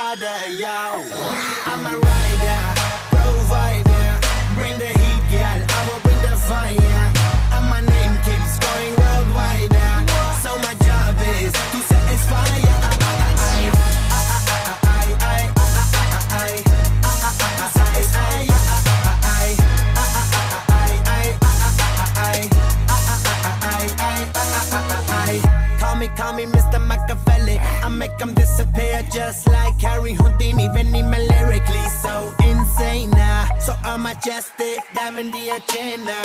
harder yo. I'm a rider Call me, call me Mr. Machiavelli. I make them disappear just like Harry Houdini. Veni me lyrically so insane. Now. So I'm majestic, diamond the agenda.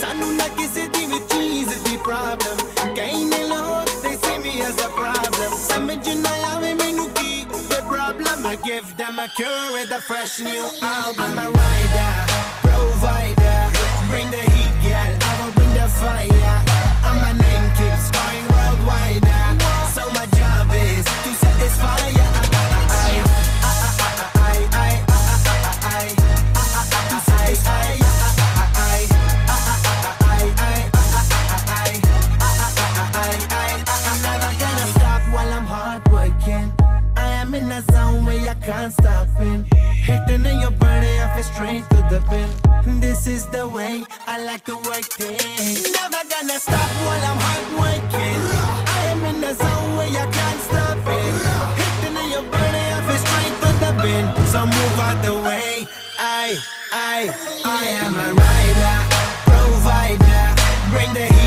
ਸਾਨੂੰ ਨਾ ਕਿਸੇ ਦੀ ਵੀ ਚੀਜ਼ ਦੀ problem ਕਈ ਨੇ ਲੋਕ they see me as a problem ਸਮਝ ਨਾ ਆਵੇ ਮੈਨੂੰ ਕੀ the problem I give them a cure with a fresh new album I'm a rider can't stop it. Hitting in your body, I feel straight to the pin. This is the way I like to work it. Never gonna stop while I'm hard working. I am in the zone where I can't stop it. Hitting in your body, I feel straight to the pin. So move out the way. I, I, I am a rider, provider. Bring the